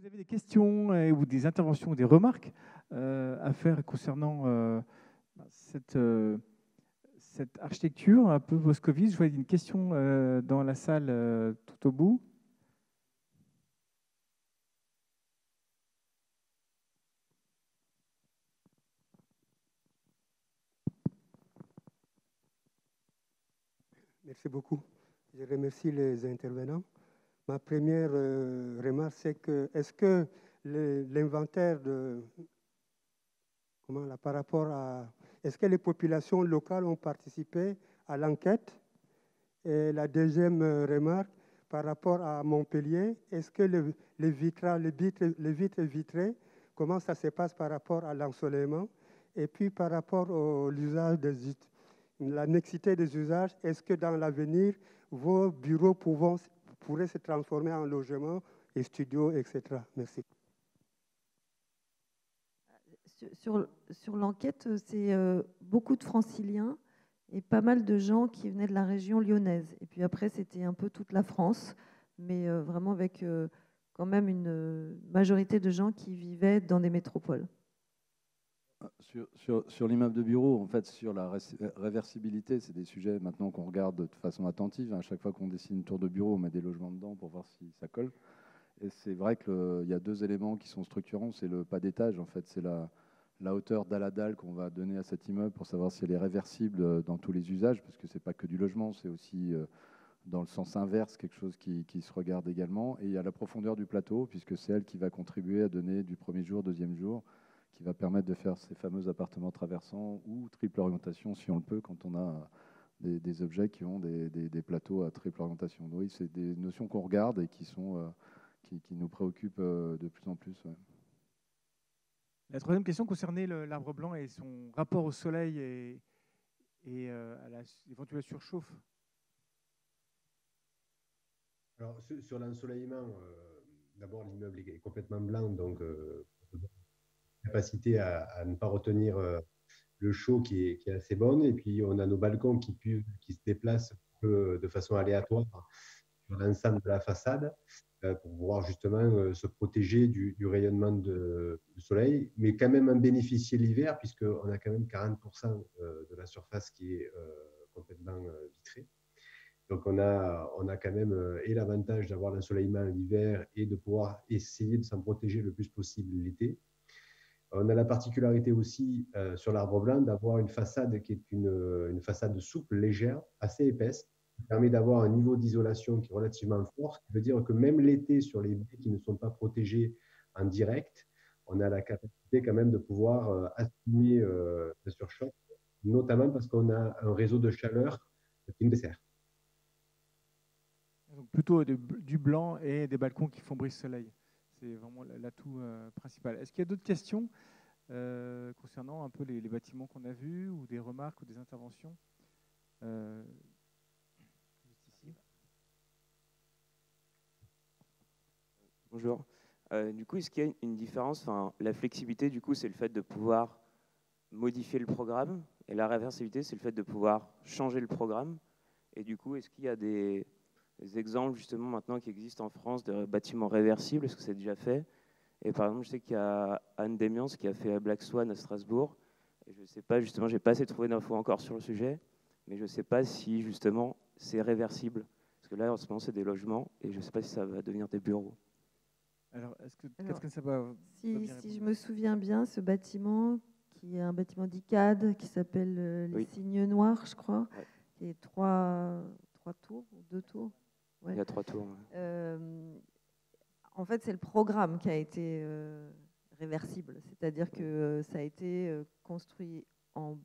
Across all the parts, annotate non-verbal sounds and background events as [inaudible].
vous avez des questions euh, ou des interventions ou des remarques euh, à faire concernant euh, cette, cette architecture un peu moscovite, je vois une question dans la salle tout au bout. Merci beaucoup. Je remercie les intervenants. Ma première remarque, c'est que est-ce que l'inventaire de comment là, par rapport à est-ce que les populations locales ont participé à l'enquête? Et la deuxième remarque par rapport à Montpellier, est-ce que les, vitres, vitrées, comment ça se passe par rapport à l'ensoleillement? Et puis par rapport à l'usage des la nexité des usages, est-ce que dans l'avenir, vos bureaux pourraient se transformer en logements et studios, etc. Merci. Sur, sur l'enquête, c'est euh, beaucoup de franciliens et pas mal de gens qui venaient de la région lyonnaise. Et puis après, c'était un peu toute la France, mais euh, vraiment avec euh, quand même une majorité de gens qui vivaient dans des métropoles. Sur, l'immeuble de bureau, en fait, sur la réversibilité, c'est des sujets maintenant qu'on regarde de façon attentive. À chaque fois qu'on dessine une tour de bureau, on met des logements dedans pour voir si ça colle. Et c'est vrai qu'il y a deux éléments qui sont structurants. C'est le pas d'étage, en fait, c'est la, hauteur dalle à dalle qu'on va donner à cet immeuble pour savoir si elle est réversible dans tous les usages, parce que c'est pas que du logement, c'est aussi euh, dans le sens inverse quelque chose qui, qui, se regarde également. Et il y a la profondeur du plateau, puisque c'est elle qui va contribuer à donner du premier jour, deuxième jour, qui va permettre de faire ces fameux appartements traversants ou triple orientation si on le peut quand on a des, objets qui ont des, plateaux à triple orientation. oui, c'est des notions qu'on regarde et qui, sont, euh, qui, nous préoccupent euh, de plus en plus. La troisième question concernait l'arbre blanc et son rapport au soleil et, et euh, à l'éventuelle surchauffe. Alors, sur, l'ensoleillement, d'abord l'immeuble est complètement blanc, donc capacité à, ne pas retenir euh, le chaud qui est, assez bonne. Et puis, on a nos balcons qui, qui se déplacent de façon aléatoire sur l'ensemble de la façade euh, pour pouvoir justement euh, se protéger du, rayonnement du soleil, mais quand même en bénéficier l'hiver, puisqu'on a quand même 40% de la surface qui est complètement vitrée. Donc, on a, on a quand même et l'avantage d'avoir l'ensoleillement l'hiver et de pouvoir essayer de s'en protéger le plus possible l'été. On a la particularité aussi euh, sur l'arbre blanc d'avoir une façade qui est une, façade souple, légère, assez épaisse, qui permet d'avoir un niveau d'isolation qui est relativement fort, ce qui veut dire que même l'été, sur les baies qui ne sont pas protégées en direct, on a la capacité quand même de pouvoir euh, atténuer euh, le surchoc, notamment parce qu'on a un réseau de chaleur qui nous dessert. Donc plutôt du blanc et des balcons qui font brise-soleil. C'est vraiment l'atout euh, principal. Est-ce qu'il y a d'autres questions euh, concernant un peu les, bâtiments qu'on a vus ou des remarques ou des interventions euh, Bonjour. du coup, est-ce qu'il y a une différence enfin, La flexibilité, du coup, c'est le fait de pouvoir modifier le programme, et la réversibilité, c'est le fait de pouvoir changer le programme? Et du coup, est-ce qu'il y a des, des exemples justement maintenant qui existent en France de bâtiments réversibles, est-ce que c'est déjà fait? Et par exemple, je sais qu'il y a Anne Demians qui a fait Black Swan à Strasbourg. Et je ne sais pas, justement, j'ai pas assez trouvé d'infos encore sur le sujet, mais je ne sais pas si justement c'est réversible. Parce que là, en ce moment, c'est des logements et je ne sais pas si ça va devenir des bureaux. Alors, est-ce que, que ça va, si, si je me souviens bien, ce bâtiment, qui est un bâtiment d'ICAD, qui s'appelle euh, les Signes Noirs, je crois, qui est trois, trois tours, deux tours, il y a trois tours. Euh, en fait, c'est le programme qui a été euh, réversible. C'est-à-dire que euh, ça a été construit en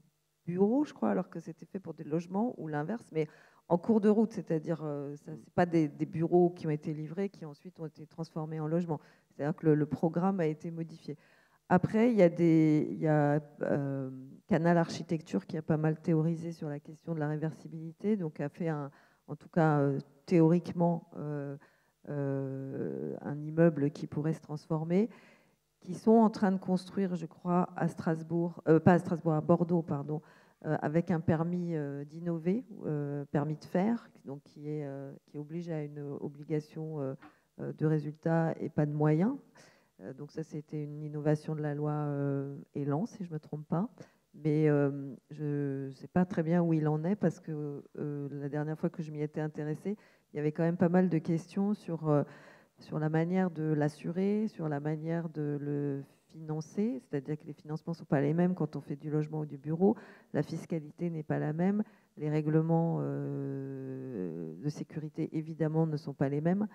bureau, je crois, alors que c'était fait pour des logements, ou l'inverse, mais en cours de route. C'est-à-dire, ce n'est pas des, bureaux qui ont été livrés, qui ensuite ont été transformés en logements. C'est-à-dire que le, programme a été modifié. Après, il y a, des, il y a Canal Architecture qui a pas mal théorisé sur la question de la réversibilité, donc a fait un, en tout cas euh, théoriquement, euh, euh, un immeuble qui pourrait se transformer, qui sont en train de construire, je crois, à Strasbourg, pas à Strasbourg, à Bordeaux, pardon, avec un permis d'innover, permis de faire, donc qui, est, qui oblige à une obligation de résultats et pas de moyens. donc ça, c'était une innovation de la loi Elan, si je ne me trompe pas. Mais je ne sais pas très bien où il en est parce que la dernière fois que je m'y étais intéressée, il y avait quand même pas mal de questions sur, sur la manière de l'assurer, sur la manière de le financer, c'est-à-dire que les financements ne sont pas les mêmes quand on fait du logement ou du bureau, la fiscalité n'est pas la même, les règlements euh, de sécurité évidemment ne sont pas les mêmes.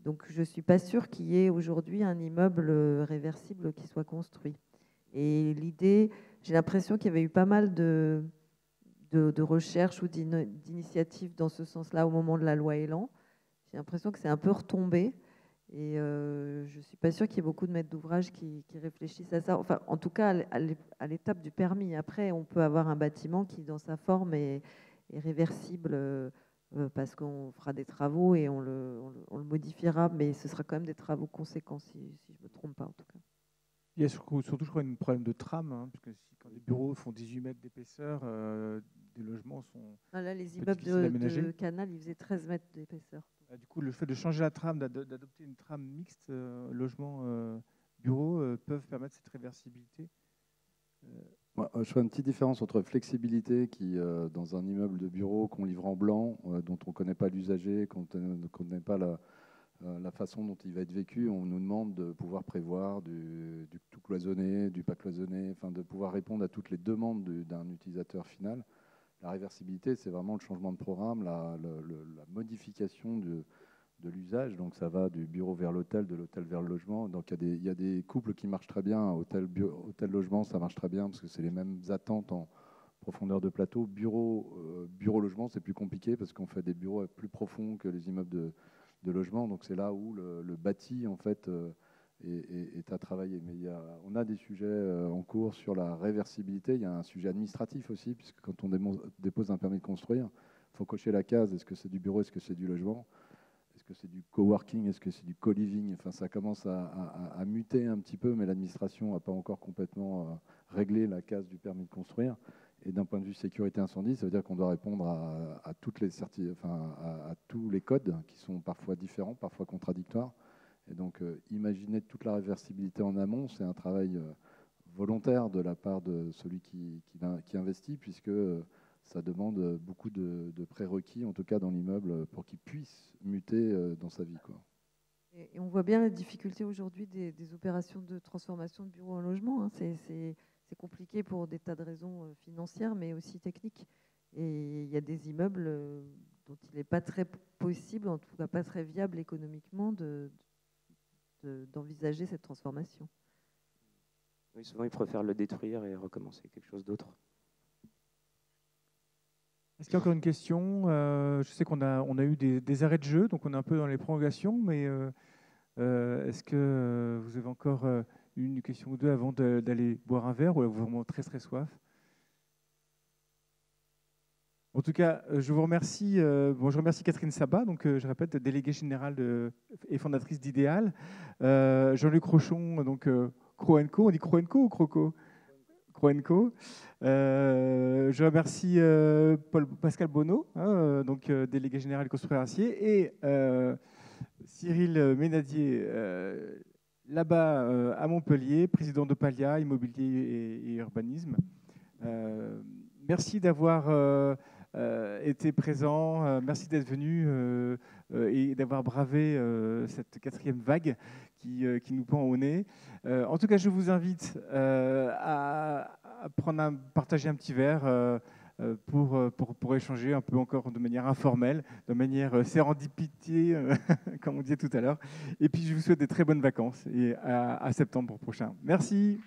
Donc je ne suis pas sûre qu'il y ait aujourd'hui un immeuble réversible qui soit construit. Et l'idée, j'ai l'impression qu'il y avait eu pas mal de, de, recherches ou d'initiatives dans ce sens-là au moment de la loi Elan. J'ai l'impression que c'est un peu retombé. Et euh, je ne suis pas sûre qu'il y ait beaucoup de maîtres d'ouvrage qui, réfléchissent à ça. Enfin, en tout cas, à l'étape du permis. Après, on peut avoir un bâtiment qui, dans sa forme, est, réversible euh, euh, parce qu'on fera des travaux et on le, modifiera, mais ce sera quand même des travaux conséquents, si, je ne me trompe pas, en tout cas. Il y a surtout, je crois, un problème de trame, hein, parce que quand les bureaux font 18 mètres d'épaisseur, des logements sont. Ah, là, les immeubles de, de, Canal, ils faisaient 13 mètres d'épaisseur. Bah, du coup, le fait de changer la trame, d'adopter une trame mixte, euh, logement, euh, bureau, euh, peuvent permettre cette réversibilité je fais une petite différence entre flexibilité qui, dans un immeuble de bureau qu'on livre en blanc, dont on ne connaît pas l'usager, qu'on ne connaît pas la, la, façon dont il va être vécu, on nous demande de pouvoir prévoir du, tout cloisonné, du pas cloisonné, enfin de pouvoir répondre à toutes les demandes d'un utilisateur final. La réversibilité, c'est vraiment le changement de programme, la, modification de, l'usage. Donc ça va du bureau vers l'hôtel, de l'hôtel vers le logement. Donc il y, a des couples qui marchent très bien. Hôtel, hôtel logement, ça marche très bien parce que c'est les mêmes attentes en profondeur de plateau. Bureau, euh, logement, c'est plus compliqué parce qu'on fait des bureaux plus profonds que les immeubles de, logement. Donc c'est là où le, bâti en fait euh, est, à travailler. Mais il y a, on a des sujets euh, en cours sur la réversibilité. Il y a un sujet administratif aussi, puisque quand on dépose un permis de construire, il faut cocher la case est-ce que c'est du bureau, est-ce que c'est du logement? Est-ce que c'est du coworking? Est-ce que c'est du co-living? Enfin, ça commence à, muter un petit peu, mais l'administration n'a pas encore complètement euh, réglé la case du permis de construire. Et d'un point de vue sécurité incendie, ça veut dire qu'on doit répondre à, tous les codes qui sont parfois différents, parfois contradictoires. Et donc, euh, imaginer toute la réversibilité en amont, c'est un travail euh, volontaire de la part de celui qui, investit, puisque euh, ça demande beaucoup de, prérequis, en tout cas dans l'immeuble, pour qu'il puisse muter dans sa vie. Et, on voit bien la difficulté aujourd'hui des, opérations de transformation de bureaux en logement. Hein. C'est compliqué pour des tas de raisons financières, mais aussi techniques. Et il y a des immeubles dont il n'est pas très possible, en tout cas pas très viable économiquement, de, d'envisager cette transformation. Oui, souvent ils préfèrent le détruire et recommencer quelque chose d'autre. Est-ce qu'il y a encore une question? Euh, Je sais qu'on a, on a eu des, arrêts de jeu, donc on est un peu dans les prolongations, mais euh, euh, est-ce que vous avez encore une question ou deux avant d'aller boire un verre ou vous vraiment très très soif en tout cas, euh, je vous remercie. Euh, bon, je remercie Catherine Sabat, donc euh, je répète, déléguée générale et fondatrice d'Idéal. Jean-Luc Rochon, donc Croenco. On dit Croenco ou Croco? Croenco. je remercie Paul Pascal Bonneau, hein, donc délégué général constructeur acier, et Cyril Ménadier, là-bas à Montpellier, président de Palia, immobilier et urbanisme. merci d'avoir euh, été présent. Euh, merci d'être venu euh, et d'avoir bravé cette quatrième vague qui, nous pend au nez. en tout cas, je vous invite à, prendre partager un petit verre. Pour, pour, pour, échanger un peu encore de manière informelle, de manière sérendipité, [laughs] comme on disait tout à l'heure. Et puis, je vous souhaite des très bonnes vacances et à septembre prochain. Merci.